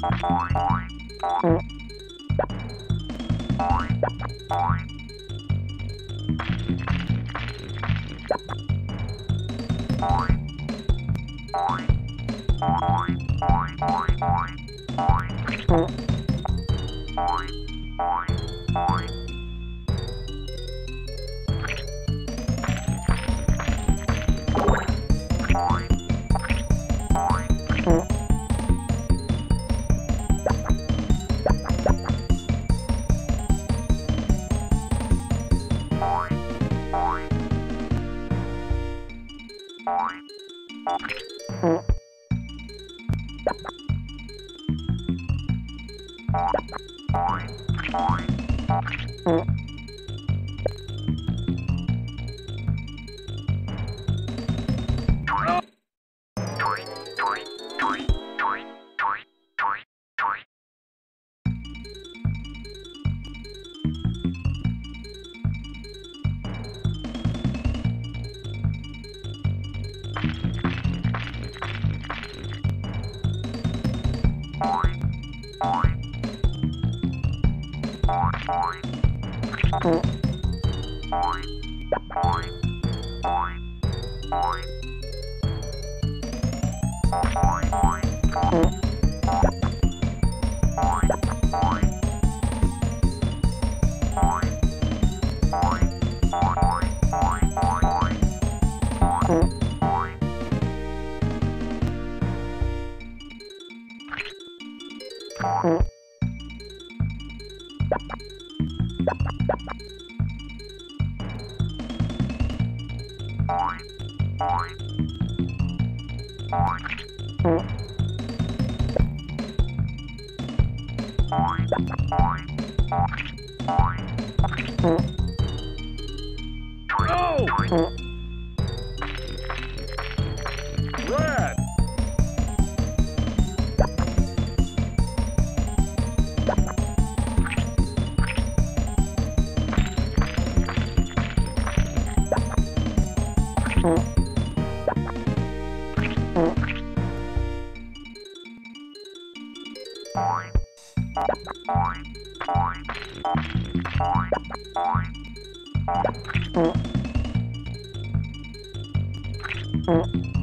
Bye. Oh. Boing. No! Red!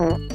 Mm-hmm.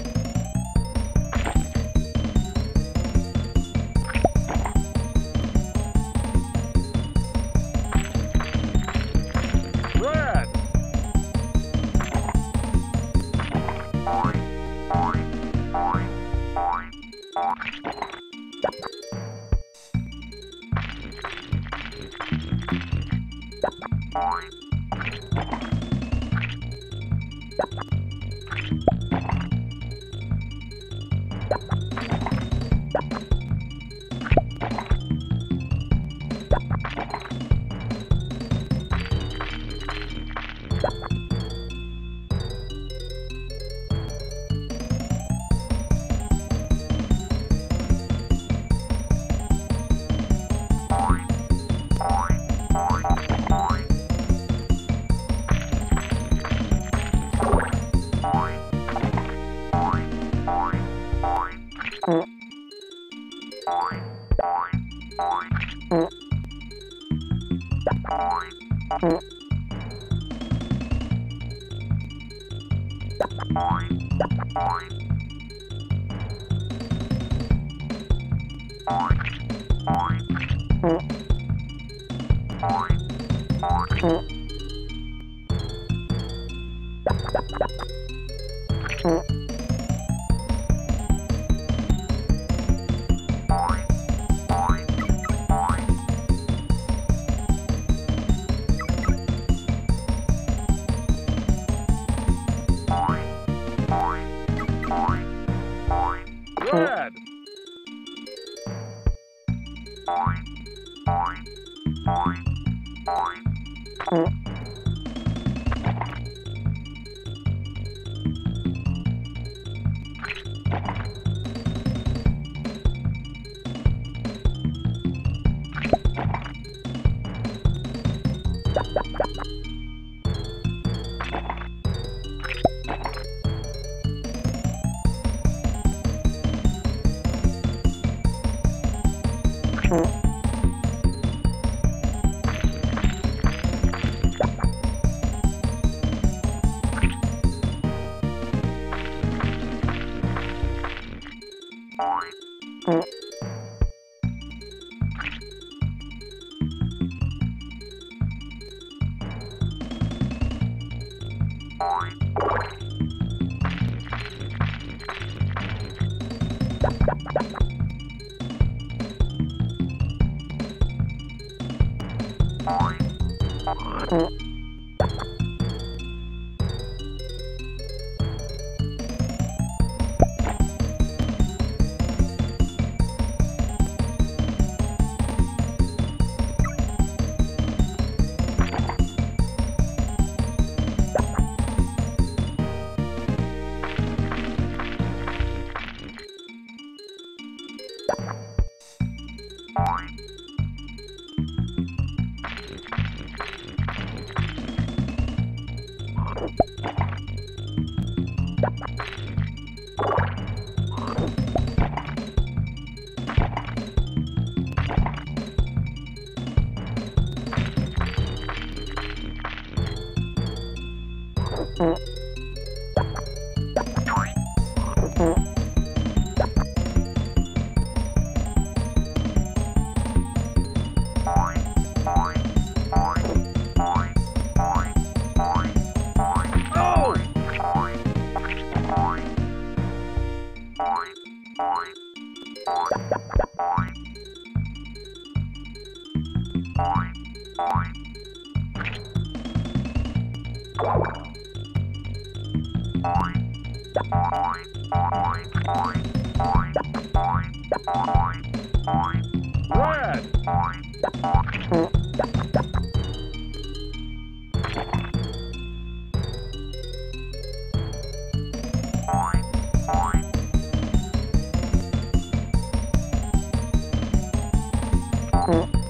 Mm-hmm. 嗯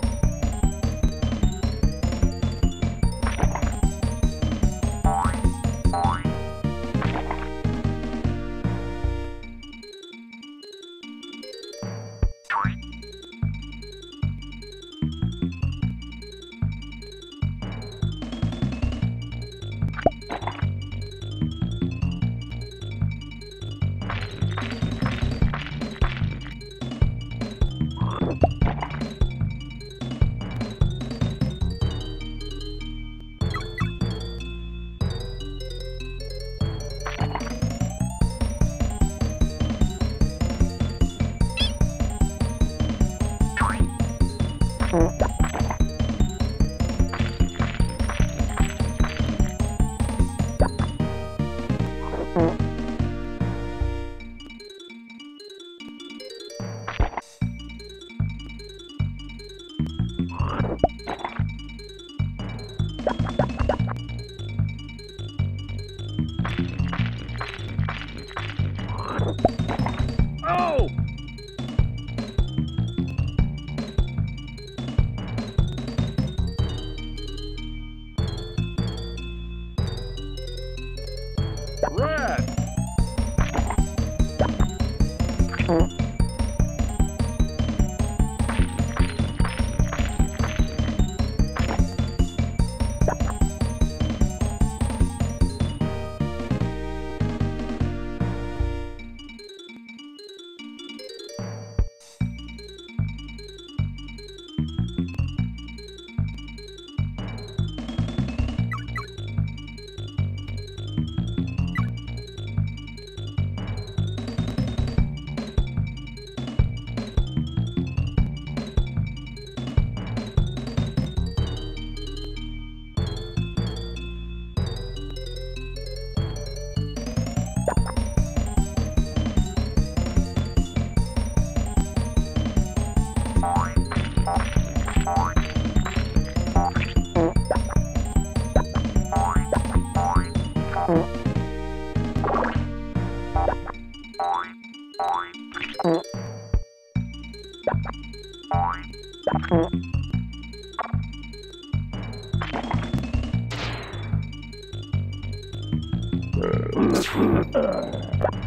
Red.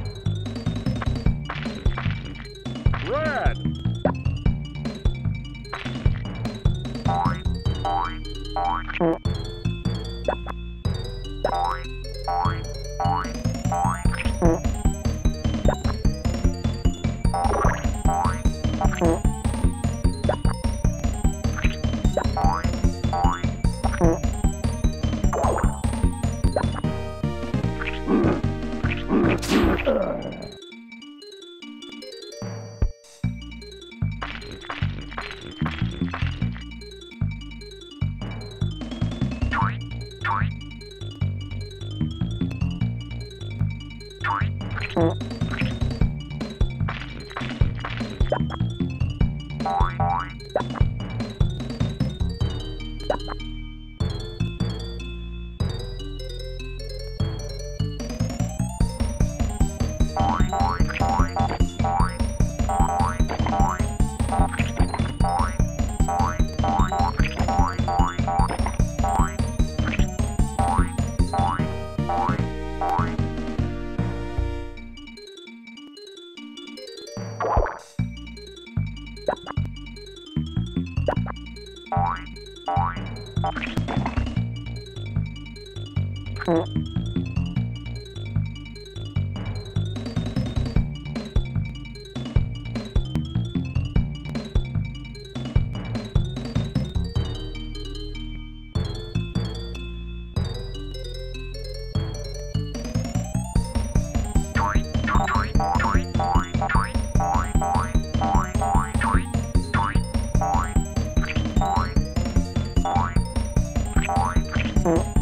Mm-hmm. Red.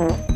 Mm-hmm.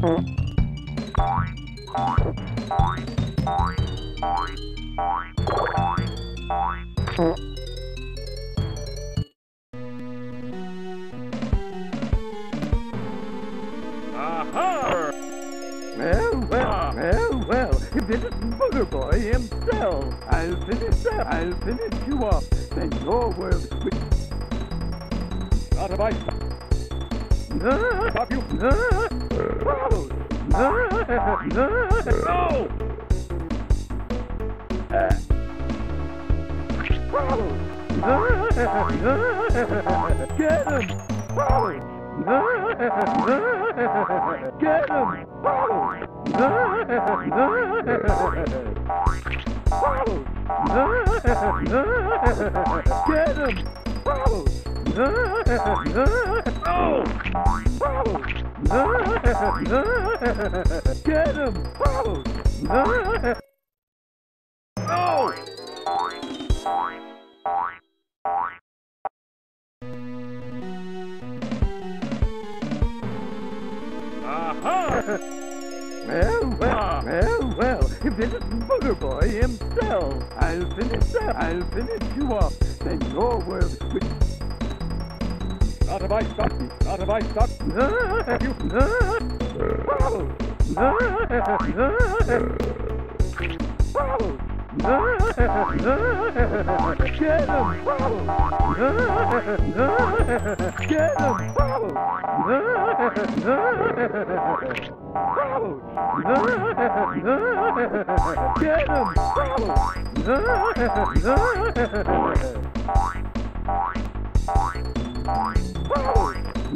Aha! Well, well, well, well, this is Booger Boy himself, I'll finish that. I'll finish you off. Then your world will... Not if I stop stop you. No! oh, ah, ah, Get him! Oh, ah, ah, Get him! Oh, ah, ah, Get him! Oh! Get him! Oh! No! Aha! Well, well, well, well, if this is Booger Boy himself, I'll finish that. I'll finish you off. Then your world will... Not if I stop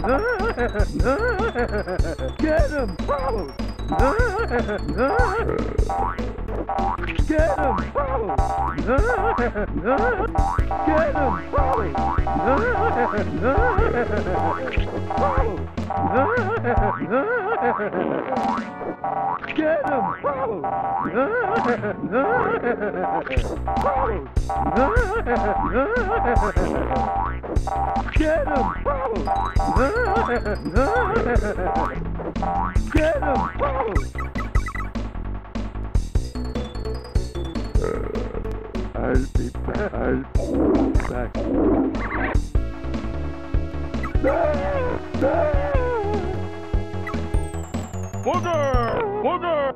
Get him! Oh, Get him! Oh, Get him! Him! Get him! Him! Get him! Get him! Uh, I'll be back. I'll be back. Booger! Booger!